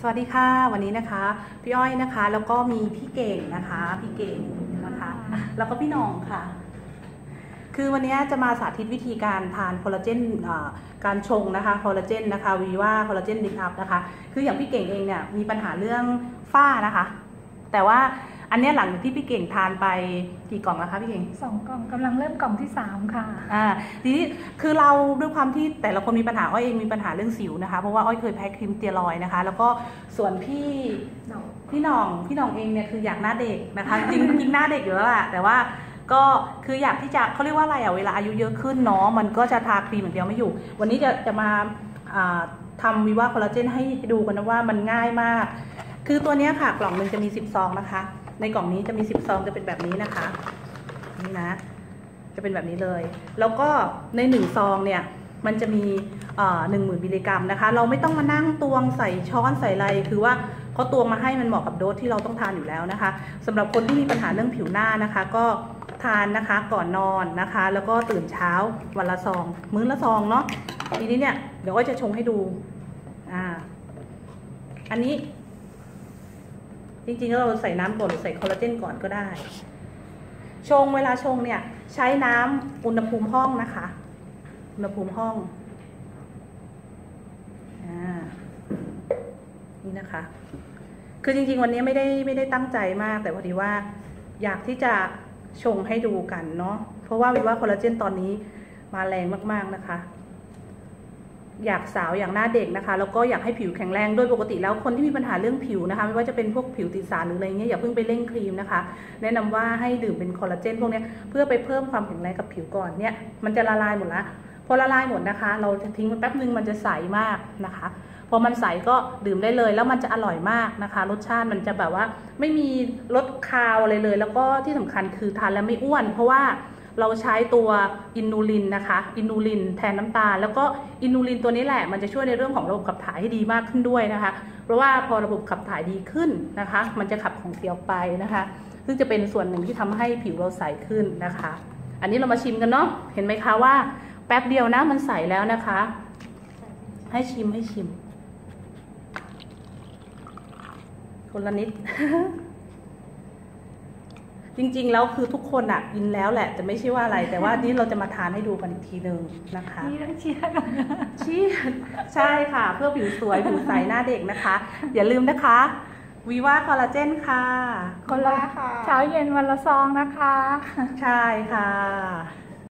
สวัสดีค่ะวันนี้นะคะพี่อ้อยนะคะ แล้วก็มีพี่เก่งนะคะพี่เก่งนะคะแล้วก็พี่น้องค่ะ คือวันนี้จะมาสาธิตวิธีการทานคอลลาเจนการชงนะคะคอลลาเจนนะคะวีว่าคอลลาเจนดิคัพนะคะ คืออย่างพี่เก่งเองเนี่ยมีปัญหาเรื่องฝ้านะคะ แต่ว่า อันเนี้ยหลังที่พี่เก่งทานไปกี่กล่องแล้วคะพี่เก่งสองกล่องกำลังเริ่มกล่องที่สามค่ะอ่าทีนี้คือเราด้วยความที่แต่ละคนมีปัญหาอ้อยเองมีปัญหาเรื่องสิวนะคะ เพราะว่าอ้อยเคยแพ้ครีมสเตียรอยด์นะคะ แล้วก็ส่วนพี่พี่หน้องพี่หน้องเองเนี่ยคืออยากหน้าเด็กนะคะจริงจริงหน้าเด็กอยู่แล้วแหละแต่ว่าก็คืออยากที่จะเขาเรียกว่าอะไรอะเวลาอายุเยอะขึ้นเนาะมันก็จะทาครีมอย่างเดียวไม่อยู่ วันนี้จะจะมาอ่าทำวิว่าคอลลาเจนให้ดูกันนะว่ามันง่ายมาก คือตัวเนี้ยค่ะกล่องหนึ่งจะมี 10 ซองนะคะ ในกล่องนี้จะมี10ซองจะเป็นแบบนี้นะคะ นี่นะ จะเป็นแบบนี้เลย แล้วก็ในหนึ่งซองเนี่ยมันจะมีหนึ่งหมื่นมิลลิกรัมนะคะ เราไม่ต้องมานั่งตวงใส่ช้อนใส่อะไรคือว่าเขาตวงมาให้มันเหมาะกับโดสที่เราต้องทานอยู่แล้วนะคะสำหรับคนที่มีปัญหาเรื่องผิวหน้านะคะ ก็ทานนะคะก่อนนอนนะคะ แล้วก็ตื่นเช้าวันละซอง มื้อละซองเนาะทีนี้เนี่ยเดี๋ยวก็จะชงให้ดูอ่าอันนี้ จริงๆเราใส่น้ำก่อนหรือใส่คอลลาเจนก่อนก็ได้ ชงเวลาชงเนี่ย ใช้น้ำอุณหภูมิห้องนะคะ อุณหภูมิห้องอนี่นะคะ คือจริง ๆ วันนี้ไม่ได้ไม่ได้ตั้งใจมาก แต่พอดีว่าอยากที่จะชงให้ดูกันเนาะเพราะว่าวิว่าคอลลาเจนตอนนี้มาแรงมากๆนะคะ อยากสาวอย่างหน้าเด็กนะคะแล้วก็อยากให้ผิวแข็งแรงโดยปกติแล้วคนที่มีปัญหาเรื่องผิวนะคะไม่ว่าจะเป็นพวกผิวติดสารหรืออะไรเงี้ยอย่าเพิ่งไปเร่งครีมนะคะแนะนำว่าให้ดื่มเป็นคอลลาเจนพวกนี้เพื่อไปเพิ่มความแข็งแรงกับผิวก่อนเนี่ยมันจะละลายหมดละพอละลายหมดนะคะ เราจะทิ้งมันแป๊บนึงมันจะใสมากนะคะพอมันใสก็ดื่มได้เลยแล้วมันจะอร่อยมากนะคะ รสชาติมันจะแบบว่าไม่มีรสคาวอะไรเลย แล้วก็ที่สำคัญคือทานแล้วไม่อ้วน เพราะว่า เราใช้ตัวอินูลินนะคะ อินูลินแทนน้ำตาล แล้วก็อินูลินตัวนี้แหละมันจะช่วยในเรื่องของระบบขับถ่ายให้ดีมากขึ้นด้วยนะคะ เพราะว่าพอระบบขับถ่ายดีขึ้นนะคะ มันจะขับของเสียออกไปนะคะ ซึ่งจะเป็นส่วนหนึ่งที่ทำให้ผิวเราใสขึ้นนะคะ อันนี้เรามาชิมกันเนาะ เห็นไหมคะว่า แป๊บเดียวนะมันใสแล้วนะคะ ให้ชิมให้ชิมคนละนิด จริง ๆ แล้วคือทุกคนอะกินแล้วแหละ แต่ไม่ใช่ว่าอะไร แต่ว่านี่เราจะมาทานให้ดูกันอีกทีหนึ่งนะคะนี่ต้องเชียร์กันนะชี้ใช่ค่ะ เพื่อผิวสวยผิวใสหน้าเด็กนะคะ อย่าลืมนะคะวีว่าคอลลาเจนค่ะคนละค่ะ เช้าเย็นวันละซองนะคะ ใช่ค่ะ